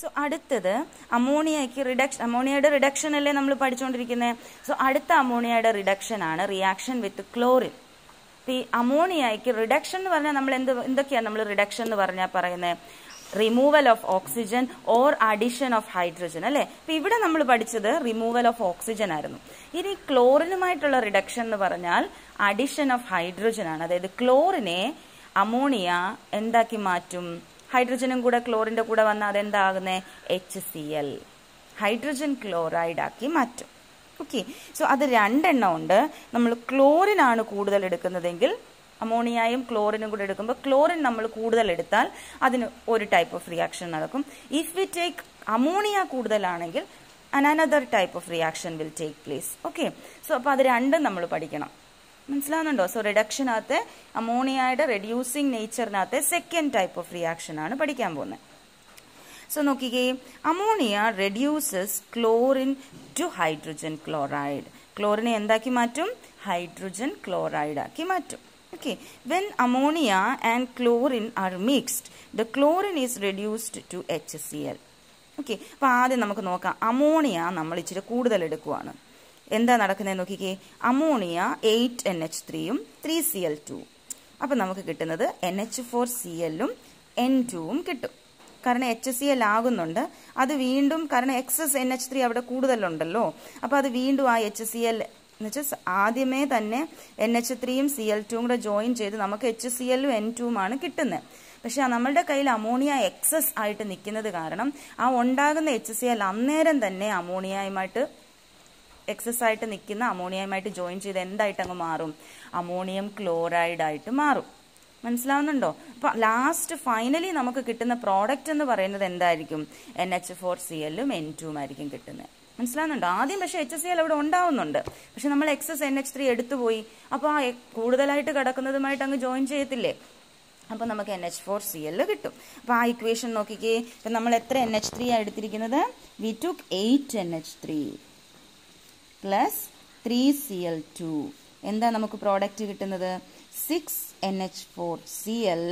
So അടുത്തത് അമോണിയയ്ക്ക് reduction അമോണിയയുടെ reduction അല്ലേ നമ്മൾ പഠിച്ചുകൊണ്ടിരിക്കുന്നത് സോ അടുത്ത അമോണിയയുടെ റിഡക്ഷൻ ആണ് റിയാക്ഷൻ വിത്ത് ക്ലോറിൻ ഈ അമോണിയയ്ക്ക് റിഡക്ഷൻ എന്ന് പറഞ്ഞാൽ നമ്മൾ എന്ത് എന്തൊക്കെയാണ് നമ്മൾ റിഡക്ഷൻ എന്ന് പറഞ്ഞാൽ പറയുന്നത് removal of oxygen or addition of hydrogen അല്ലെ? അപ്പൊ ഇവിടെ നമ്മൾ പഠിച്ചത് റിമൂവൽ ഓഫ് ഓക്സിജൻ ആയിരുന്നു. ഇനി ക്ലോറിനുമായിട്ടുള്ള റിഡക്ഷൻ എന്ന് പറഞ്ഞാൽ അഡിഷൻ ഓഫ് ഹൈഡ്രജൻ ആണ്. അതായത് ക്ലോറിനെ അമോണിയ എന്താക്കി മാറ്റും? ഹൈഡ്രജനും കൂടെ ക്ലോറിന്റെ കൂടെ വന്നാൽ അതെന്താകുന്നത് H C L hydrogen chloride ആക്കി മാറ്റും. ഓക്കെ സോ അത് രണ്ടെണ്ണം ഉണ്ട്. നമ്മൾ ക്ലോറിൻ ആണ് കൂടുതൽ എടുക്കുന്നതെങ്കിൽ അമോണിയയും ക്ലോറിനും കൂടെ എടുക്കുമ്പോൾ ക്ലോറിൻ നമ്മൾ കൂടുതൽ എടുത്താൽ അതിന് ഒരു ടൈപ്പ് ഓഫ് റിയാക്ഷൻ നടക്കും. ഇഫ് വി ടേക്ക് അമോണിയ കൂടുതലാണെങ്കിൽ another type of reaction will take place okay so അപ്പോൾ അത് രണ്ടും നമ്മൾ പഠിക്കണം. മനസ്സിലാവുന്നുണ്ടോ? സോ റിഡക്ഷനകത്ത് അമോണിയയുടെ റെഡ്യൂസിങ് നേച്ചറിനകത്ത് സെക്കൻഡ് ടൈപ്പ് ഓഫ് റിയാക്ഷൻ ആണ് പഠിക്കാൻ പോകുന്നത് സോ നോക്കിക്കേ ammonia reduces chlorine to hydrogen chloride ക്ലോറിനെ എന്താക്കി മാറ്റും? ഹൈഡ്രജൻ ക്ലോറൈഡ് ആക്കി മാറ്റും. Okay. When ammonia and chlorine are mixed the chlorine is reduced to HCl okay അപ്പൊ ആദ്യം നമുക്ക് നോക്കാം. അമോണിയ നമ്മൾ ഇച്ചിരി കൂടുതൽ എടുക്കുവാണ്. എന്താ നടക്കുന്നത് നോക്കിക്കേ. അമോണിയ എയ്റ്റ് എൻ എച്ച് ത്രീയും ത്രീ സി എൽ ടു അപ്പൊ നമുക്ക് കിട്ടുന്നത് എൻ എച്ച് ഫോർ സി എല്ലും എൻ ടുവും കിട്ടും. കാരണം എച്ച് സി എൽ ആകുന്നുണ്ട്. അത് വീണ്ടും കാരണം എക്സസ് എൻ എച്ച് ത്രീ അവിടെ കൂടുതലുണ്ടല്ലോ. അപ്പൊ അത് വീണ്ടും ആ എച്ച് സി എൽ എന്ന് വെച്ചാൽ ആദ്യമേ തന്നെ എൻ എച്ച് ത്രീയും സി എൽ ടുവും കൂടെ ജോയിൻ ചെയ്ത് നമുക്ക് എച്ച് സി എല്ലും എൻ ടുവുമാണ് കിട്ടുന്നത് പക്ഷെ നമ്മളുടെ കയ്യിൽ അമോണിയ എക്സസ് ആയിട്ട് നിൽക്കുന്നത് കാരണം ആ ഉണ്ടാകുന്ന എച്ച് സി എൽ അന്നേരം തന്നെ അമോണിയയുമായിട്ട് എക്സസ് ആയിട്ട് നിൽക്കുന്ന അമോണിയയുമായിട്ട് ജോയിൻ ചെയ്ത് എന്തായിട്ട് അങ്ങ് മാറും? അമോണിയം ക്ലോറൈഡ് ആയിട്ട് മാറും. മനസ്സിലാവുന്നുണ്ടോ? അപ്പൊ ലാസ്റ്റ് ഫൈനലി നമുക്ക് കിട്ടുന്ന പ്രോഡക്റ്റ് എന്ന് പറയുന്നത് എന്തായിരിക്കും? എൻ എച്ച് ഫോർ സി എല്ലും എൻ ടുവും ആയിരിക്കും കിട്ടുന്നത് മനസ്സിലാവുന്നുണ്ടോ? ആദ്യം പക്ഷെ എച്ച് എസ് സി എൽ അവിടെ ഉണ്ടാവുന്നുണ്ട്. പക്ഷെ നമ്മൾ എക്സസ് എൻ എച്ച് ത്രീ എടുത്തുപോയി അപ്പോൾ ആ കൂടുതലായിട്ട് കിടക്കുന്നതുമായിട്ട് അങ്ങ് ജോയിൻ ചെയ്യത്തില്ലേ? അപ്പോൾ നമുക്ക് N H four C L കിട്ടും. അപ്പോൾ ആ ഇക്വേഷൻ നോക്കിക്കേ. ഇപ്പം നമ്മൾ എത്ര എൻ എച്ച് ത്രീ ആണ് എടുത്തിരിക്കുന്നത്? We took eight N H three plus three C L two എന്താ നമുക്ക് പ്രോഡക്റ്റ് കിട്ടുന്നത്? Six N H four C L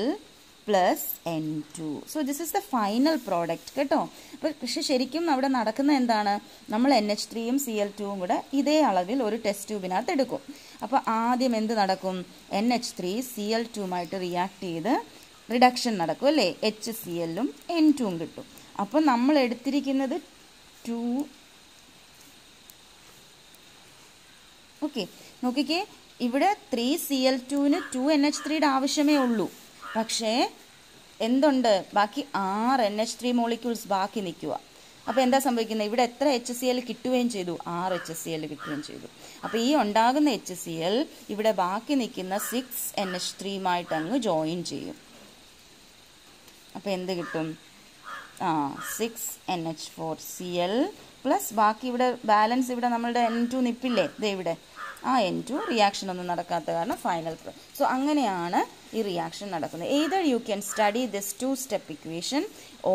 plus N two so this is the final product കേട്ടോ. അപ്പോൾ പക്ഷെ ശരിക്കും അവിടെ നടക്കുന്ന എന്താണ്? നമ്മൾ എൻ എച്ച് ത്രീയും സി എൽ ടുവും കൂടെ ഇതേ അളവിൽ ഒരു ടെസ്റ്റ് ട്യൂബിനകത്ത് എടുക്കും. അപ്പോൾ ആദ്യം എന്ത് നടക്കും? N H three C L ടുവുമായിട്ട് react ചെയ്ത് റിഡക്ഷൻ നടക്കും അല്ലേ? എച്ച് സി എല്ലും എൻ ടുവും കിട്ടും. അപ്പോൾ നമ്മൾ എടുത്തിരിക്കുന്നത് ടു ഓക്കെ നോക്കിക്കേ ഇവിടെ ത്രീ സി എൽ ടുവിന് ടു എൻ എച്ച് ത്രീയുടെ ആവശ്യമേ ഉള്ളൂ. പക്ഷേ എന്തുണ്ട്? ബാക്കി ആറ് എൻ എച്ച് ത്രീ മോളിക്യൂൾസ് ബാക്കി നിൽക്കുക അപ്പോൾ എന്താ സംഭവിക്കുന്നത് ഇവിടെ എത്ര എച്ച് സി എൽ കിട്ടുകയും ചെയ്തു? ആറ് എച്ച് സി എൽ കിട്ടുകയും ചെയ്തു. അപ്പോൾ ഈ ഉണ്ടാകുന്ന എച്ച് സി എൽ ഇവിടെ ബാക്കി നിൽക്കുന്ന സിക്സ് എൻ എച്ച് ത്രീയുമായിട്ട് അങ്ങ് ജോയിൻ ചെയ്യും. അപ്പോൾ എന്ത് കിട്ടും? Six N H four C L plus ബാക്കി ഇവിടെ ബാലൻസ് ഇവിടെ നമ്മളുടെ എൻ ടു നിപ്പില്ലേ? ദേ ഇവിടെ. ആ എൻ ടു റിയാക്ഷൻ ഒന്നും നടക്കാത്ത കാരണം ഫൈനൽ സോ അങ്ങനെയാണ് ഈ റിയാക്ഷൻ നടക്കുന്നത്. Either you can study this two step equation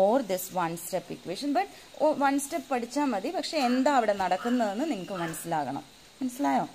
or this one step equation but one step പഠിച്ചാൽ മതി. പക്ഷെ എന്താ അവിടെ നടക്കുന്നതെന്ന് നിങ്ങൾക്ക് മനസ്സിലാകണം. മനസ്സിലായോ?